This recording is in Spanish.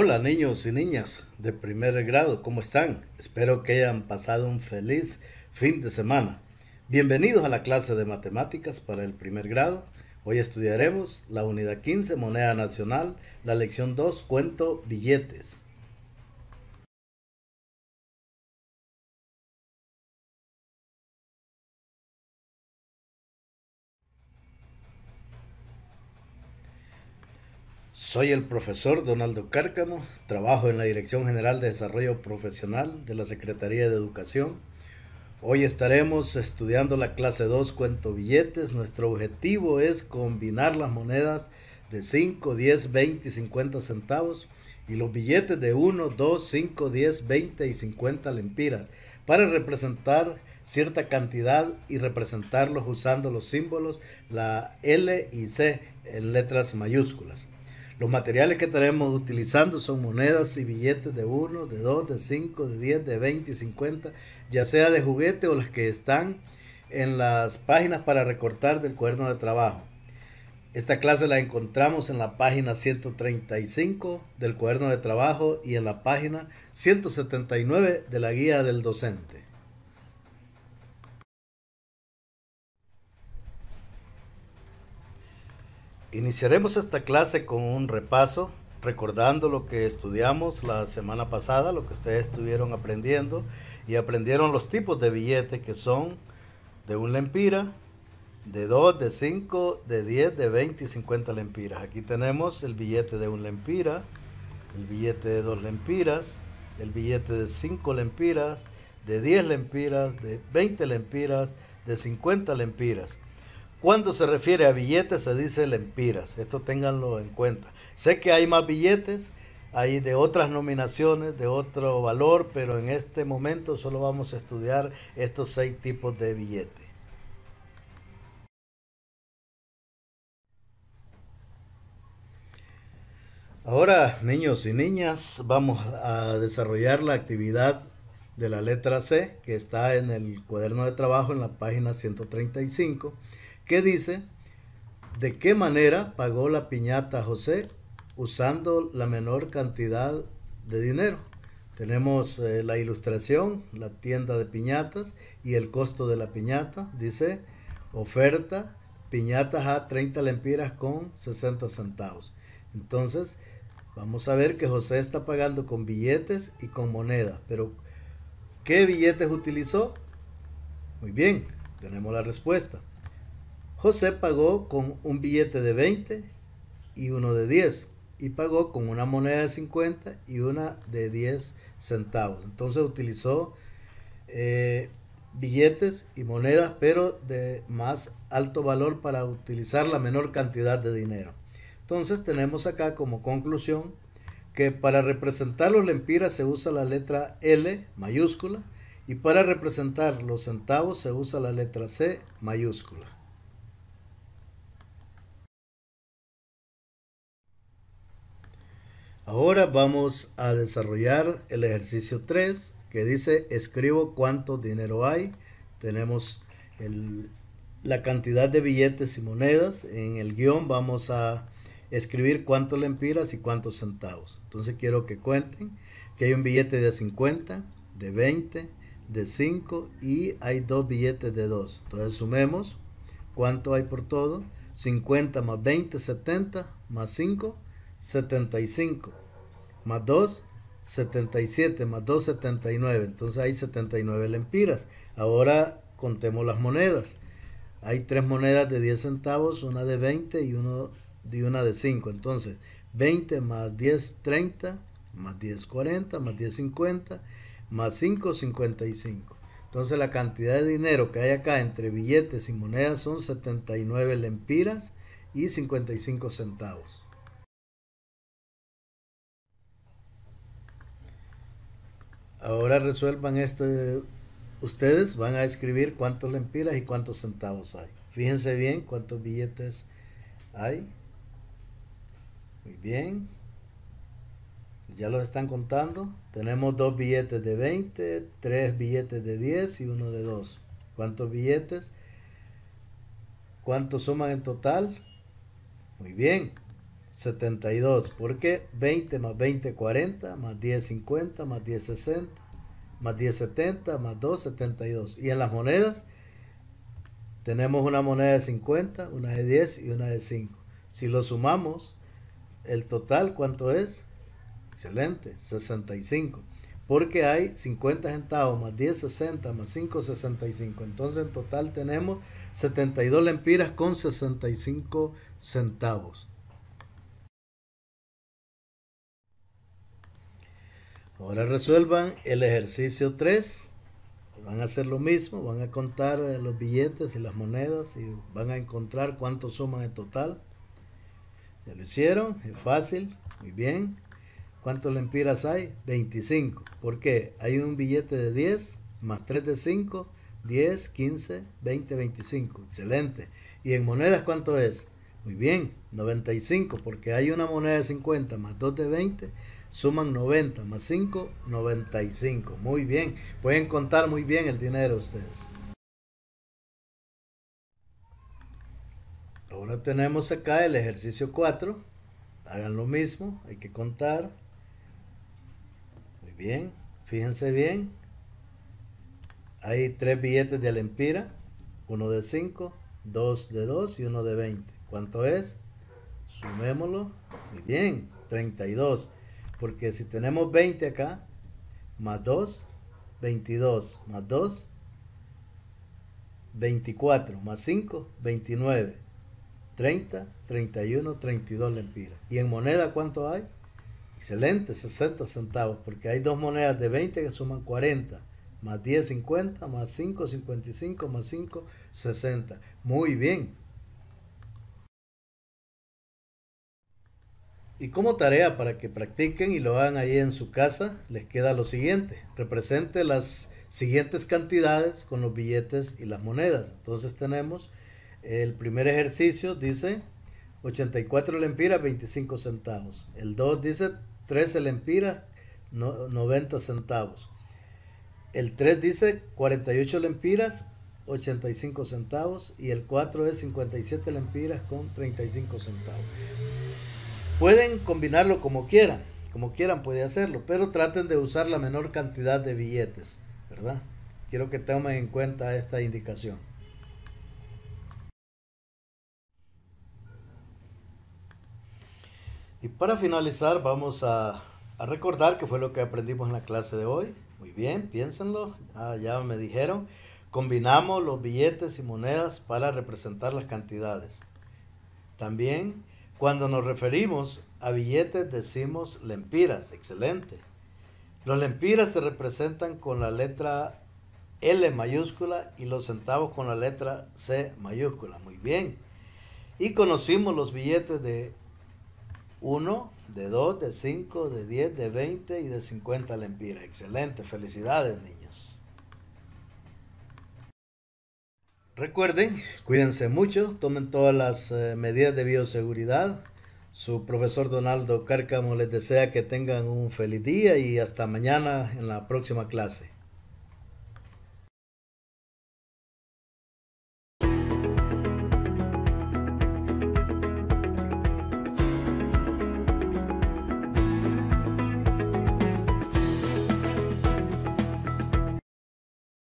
Hola niños y niñas de primer grado, ¿cómo están? Espero que hayan pasado un feliz fin de semana. Bienvenidos a la clase de matemáticas para el primer grado. Hoy estudiaremos la unidad 15, moneda nacional, la lección 2, cuento billetes. Soy el profesor Donaldo Cárcamo, trabajo en la Dirección General de Desarrollo Profesional de la Secretaría de Educación. Hoy estaremos estudiando la clase 2 cuento billetes. Nuestro objetivo es combinar las monedas de 5, 10, 20 y 50 centavos y los billetes de 1, 2, 5, 10, 20 y 50 lempiras para representar cierta cantidad y representarlos usando los símbolos la L y C en letras mayúsculas. Los materiales que estaremos utilizando son monedas y billetes de 1, de 2, de 5, de 10, de 20 y 50, ya sea de juguete o las que están en las páginas para recortar del cuaderno de trabajo. Esta clase la encontramos en la página 135 del cuaderno de trabajo y en la página 179 de la guía del docente. Iniciaremos esta clase con un repaso, recordando lo que estudiamos la semana pasada, lo que ustedes estuvieron aprendiendo y aprendieron los tipos de billetes que son de un lempira, de 2, de 5, de 10, de 20 y 50 lempiras. Aquí tenemos el billete de un lempira, el billete de 2 lempiras, el billete de 5 lempiras, de 10 lempiras, de 20 lempiras, de 50 lempiras. Cuando se refiere a billetes se dice lempiras, esto ténganlo en cuenta. Sé que hay más billetes, hay de otras nominaciones, de otro valor, pero en este momento solo vamos a estudiar estos seis tipos de billetes. Ahora, niños y niñas, vamos a desarrollar la actividad de la letra C que está en el cuaderno de trabajo en la página 135 ¿Qué dice, ¿de qué manera pagó la piñata José usando la menor cantidad de dinero? Tenemos eh, la ilustración, la tienda de piñatas y el costo de la piñata. Dice, oferta, piñatas a 30 lempiras con 60 centavos. Entonces, vamos a ver que José está pagando con billetes y con moneda. Pero, ¿qué billetes utilizó? Muy bien, tenemos la respuesta. José pagó con un billete de 20 y uno de 10 y pagó con una moneda de 50 y una de 10 centavos. Entonces utilizó eh, billetes y monedas, pero de más alto valor para utilizar la menor cantidad de dinero. Entonces tenemos acá como conclusión que para representar los lempiras se usa la letra L mayúscula y para representar los centavos se usa la letra C mayúscula. Ahora vamos a desarrollar el ejercicio 3 que dice escribo cuánto dinero hay. Tenemos la cantidad de billetes y monedas. En el guion vamos a escribir cuántos lempiras y cuántos centavos. Entonces quiero que cuenten que hay un billete de 50, de 20, de 5 y hay dos billetes de 2. Entonces sumemos cuánto hay por todo. 50 más 20, 70 más 5, 75 más 2, 77, más 2, 79. Entonces hay 79 lempiras. Ahora contemos las monedas. Hay tres monedas de 10 centavos, una de 20 y, uno, y una de 5. Entonces 20 más 10, 30, más 10, 40, más 10, 50, más 5, 55. Entonces la cantidad de dinero que hay acá entre billetes y monedas son 79 lempiras y 55 centavos. Ahora resuelvan este. Ustedes van a escribir cuántos lempiras y cuántos centavos hay. Fíjense bien cuántos billetes hay. Muy bien. Ya los están contando. Tenemos dos billetes de 20, tres billetes de 10 y uno de 2. ¿Cuántos billetes? ¿Cuántos suman en total? Muy bien. 72. ¿Por qué? 20 más 20, 40, más 10, 50, más 10, 60, más 10, 70, más 2, 72. Y en las monedas tenemos una moneda de 50, una de 10 y una de 5. Si lo sumamos, el total, ¿cuánto es? Excelente, 65. Porque hay 50 centavos más 10, 60 más 5, 65. Entonces en total tenemos 72 lempiras con 65 centavos. Ahora resuelvan el ejercicio 3. Van a hacer lo mismo, van a contar eh, los billetes y las monedas y van a encontrar cuánto suman en total. Ya lo hicieron, es fácil, muy bien. ¿Cuántos lempiras hay? 25. ¿Por qué? Hay un billete de 10 más 3 de 5, 10, 15, 20, 25. Excelente. ¿Y en monedas cuánto es? Muy bien, 95, porque hay una moneda de 50 más 2 de 20 suman 90 más 5, 95. Muy bien, pueden contar muy bien el dinero ustedes. Ahora tenemos acá el ejercicio 4. Hagan lo mismo, hay que contar. Muy bien, fíjense bien. Hay tres billetes de Alempira, uno de 5, dos de 2 y uno de 20. ¿Cuánto es? Sumémoslo. Muy bien, 32. Porque si tenemos 20 acá, más 2, 22, más 2, 24, más 5, 29, 30, 31, 32 lempiras. ¿Y en moneda cuánto hay? Excelente, 60 centavos, porque hay dos monedas de 20 que suman 40, más 10, 50, más 5, 55, más 5, 60. Muy bien. Y como tarea para que practiquen y lo hagan ahí en su casa, les queda lo siguiente. Represente las siguientes cantidades con los billetes y las monedas. Entonces tenemos el primer ejercicio, dice 84 lempiras, 25 centavos. El 2 dice 13 lempiras, 90 centavos. El 3 dice 48 lempiras, 85 centavos. Y el 4 es 57 lempiras con 35 centavos. Pueden combinarlo como quieran, como quieran puede hacerlo, pero traten de usar la menor cantidad de billetes, ¿verdad? Quiero que tomen en cuenta esta indicación. Y para finalizar vamos a, recordar que fue lo que aprendimos en la clase de hoy. Muy bien, piénsenlo. Ah, ya me dijeron. Combinamos los billetes y monedas para representar las cantidades. También cuando nos referimos a billetes decimos lempiras, excelente. Los lempiras se representan con la letra L mayúscula y los centavos con la letra C mayúscula, muy bien. Y conocimos los billetes de 1, de 2, de 5, de 10, de 20 y de 50 lempiras. Excelente, felicidades niños. Recuerden, cuídense mucho, tomen todas las eh, medidas de bioseguridad. Su profesor Donaldo Cárcamo les desea que tengan un feliz día y hasta mañana en la próxima clase.